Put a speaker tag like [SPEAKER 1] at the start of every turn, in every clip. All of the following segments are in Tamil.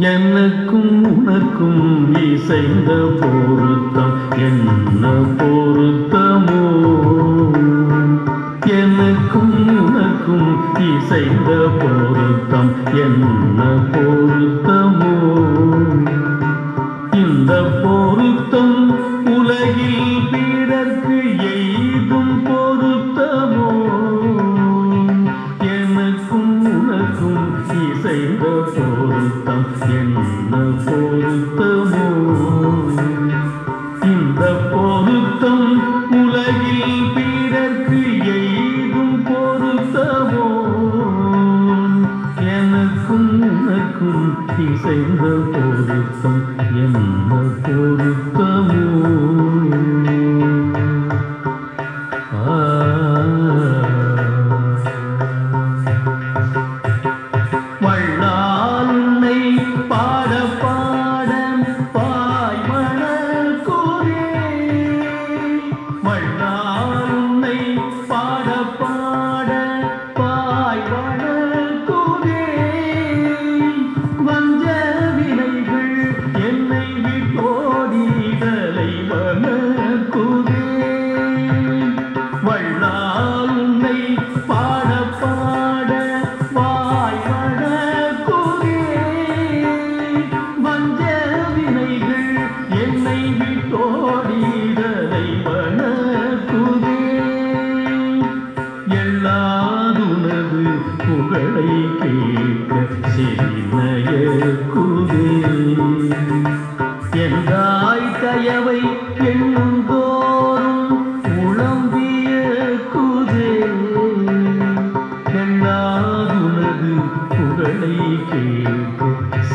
[SPEAKER 1] எனக்கும் உனக்கும் இசைந்த பொருத்தம். என்ன பொருத்தமோ? எனக்கும் உனக்கும் இசைந்த பொருத்தம். என்ன பொருத்தம்? இந்த பொருத்தம் உலகில் பிறர்க்கு எய்தும் பொருத்தமோ? எனக்கும் உனக்கும் இசைந்த பொருத்தம் என்ன பொருத்தமோ?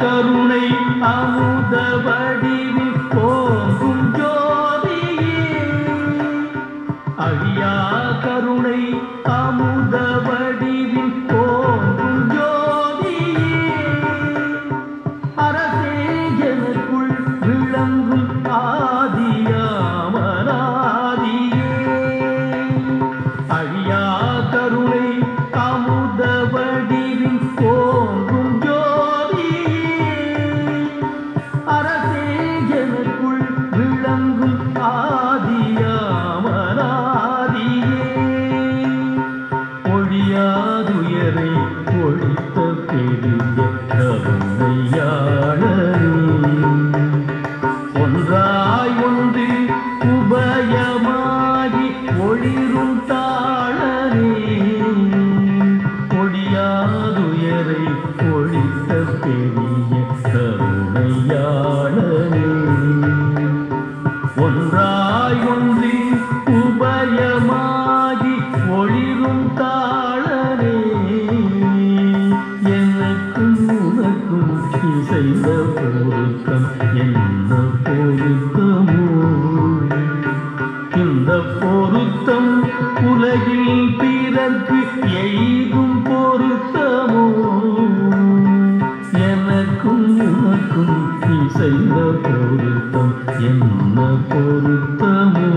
[SPEAKER 1] करुणै आऊ விளங்கும் ஆதியாமராதியே பொழியாதுயரை பொழித்த பெரிய கருணையாளரே. ஒன்றாய் ஒன்று உபயமாகி ஒளிரும் தாளரே. பொழியாதுயரை பொழித்த பெரிய என்ன பொருத்தமோ இந்த பொருத்தம் உலகில் பிறர்க்கு எய்தும் பொருத்தமோ எனக்கும் உனக்கும் நீ செய்த பொருத்தம் என்ன பொருத்தமோ?